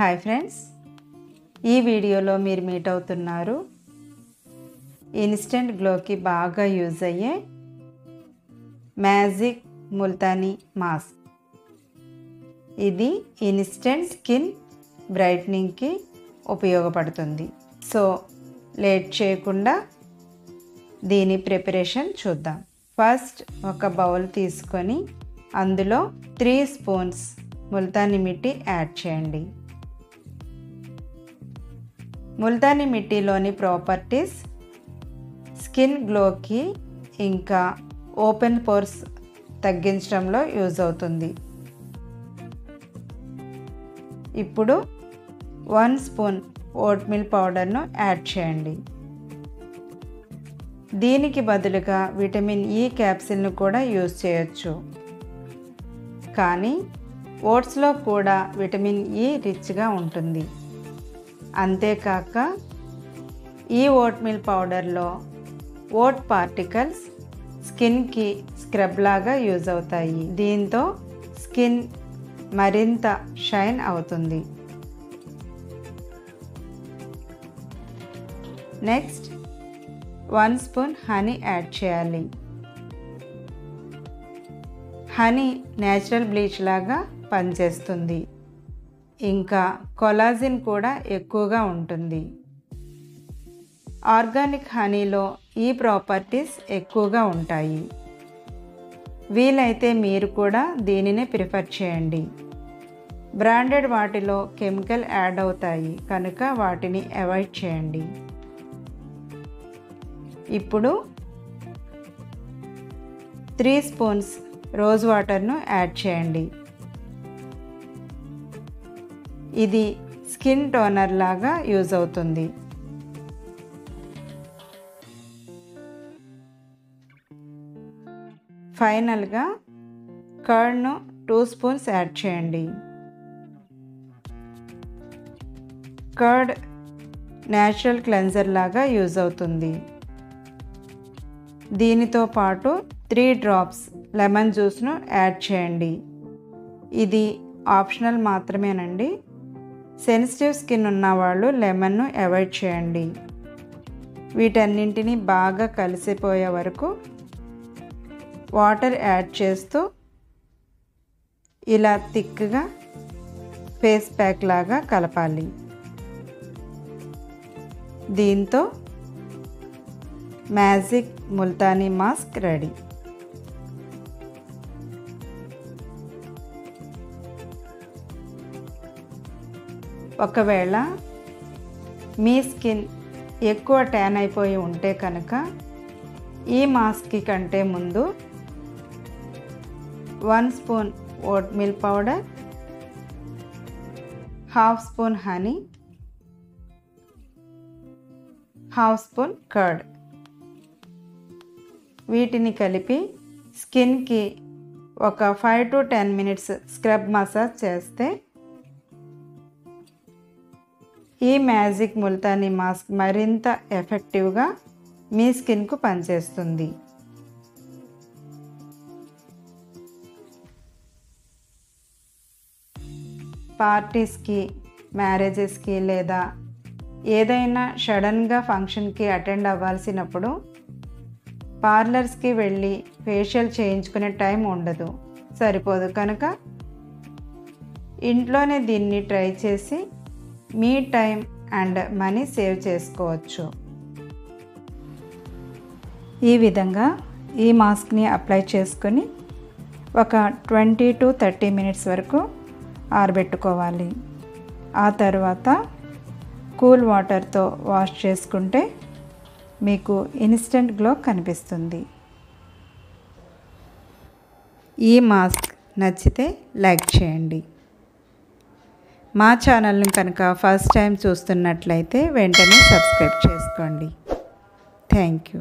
Hi friends. ఈ వీడియోలో మీరు మీట్ అవుతున్నారు. ఇన్స్టెంట్ గ్లోకి బాగా యూజ్ అయ్యే మ్యాజిక్ ముల్తానీ మాస్క్. ఇది ఇన్స్టెంట్ స్కిన్ బ్రైట్నింగ్కి ఉపయోగపడుతుంది. సో లేట్ చేయకుండా దీని ప్రిపరేషన్ చూద్దాం. ఫస్ట్ ఒక బౌల్ తీసుకొని అందులో three spoons Multani mitti add చేయండి. ముల్తానీ మిట్టిలోని ప్రాపర్టీస్ స్కిన్ గ్లోకి ఇంకా ఓపెన్ పోర్స్ తగ్గించడంలో యూజ్ అవుతుంది. ఇప్పుడు వన్ స్పూన్ ఓట్ మిల్ పౌడర్ను యాడ్ చేయండి. దీనికి బదులుగా విటమిన్ ఈ క్యాప్సిల్ను కూడా యూజ్ చేయొచ్చు. కానీ ఓట్స్లో కూడా విటమిన్ ఈ రిచ్గా ఉంటుంది. అంతేకాక ఈ ఓట్మీల్ పౌడర్లో ఓట్ పార్టికల్స్ స్కిన్కి స్క్రబ్ లాగా యూజ్ అవుతాయి. దీంతో స్కిన్ మరింత షైన్ అవుతుంది. Next one spoon honey add చేయాలి. హనీ నేచురల్ బ్లీచ్ లాగా పనిచేస్తుంది. ఇంకా కొలాజిన్ కూడా ఎక్కువగా ఉంటుంది. ఆర్గానిక్ హనీలో ఈ ప్రాపర్టీస్ ఎక్కువగా ఉంటాయి. వీలైతే మీరు కూడా దీనినే ప్రిఫర్ చేయండి. బ్రాండెడ్ వాటిలో కెమికల్ యాడ్ అవుతాయి కనుక వాటిని అవాయిడ్ చేయండి. ఇప్పుడు త్రీ స్పూన్స్ రోజ్ వాటర్ను యాడ్ చేయండి. ఇది స్కిన్ టోనర్ లాగా యూజ్ అవుతుంది. ఫైనల్గా కర్డ్ను టూ స్పూన్స్ యాడ్ చేయండి. కర్డ్ న్యాచురల్ క్లెన్జర్ లాగా యూజ్ అవుతుంది. దీనితో పాటు త్రీ డ్రాప్స్ లెమన్ జ్యూస్ను యాడ్ చేయండి. ఇది ఆప్షనల్ మాత్రమేనండి. సెన్సిటివ్ స్కిన్ ఉన్నవాళ్ళు లెమన్ను అవాయిడ్ చేయండి. వీటన్నింటినీ బాగా కలిసిపోయే వరకు వాటర్ యాడ్ చేస్తూ ఇలా థిక్గా ఫేస్ ప్యాక్ లాగా కలపాలి. దీంతో మ్యాజిక్ ముల్తానీ మాస్క్ రెడీ. ఒకవేళ మీ స్కిన్ ఎక్కువ ట్యాన్ అయిపోయి ఉంటే కనుక ఈ మాస్క్కి కంటే ముందు one spoon oatmeal powder half spoon honey half spoon curd వీటిని కలిపి స్కిన్కి ఒక five to ten minutes scrub massage చేస్తే ఈ మ్యాజిక్ ముల్తానీ మాస్క్ మరింత ఎఫెక్టివ్గా మీ స్కిన్కు పనిచేస్తుంది. పార్టీస్కి మ్యారేజెస్కి లేదా ఏదైనా సడన్గా ఫంక్షన్కి అటెండ్ అవ్వాల్సినప్పుడు పార్లర్స్కి వెళ్ళి ఫేషియల్ చేయించుకునే టైం ఉండదు. సరిపోదు కనుక ఇంట్లోనే దీన్ని ట్రై చేసి మీ టైం అండ్ మనీ సేవ్ చేసుకోవచ్చు. ఈ విధంగా ఈ మాస్క్ని అప్లై చేసుకొని ఒక ట్వంటీ టు థర్టీ మినిట్స్ వరకు ఆరబెట్టుకోవాలి. ఆ తర్వాత కూల్ వాటర్తో వాష్ చేసుకుంటే మీకు ఇన్స్టెంట్ గ్లో కనిపిస్తుంది. ఈ మాస్క్ నచ్చితే లైక్ చేయండి. మా ఛానల్ని కనుక ఫస్ట్ టైం చూస్తున్నట్లయితే వెంటనే సబ్స్క్రైబ్ చేసుకోండి. Thank you.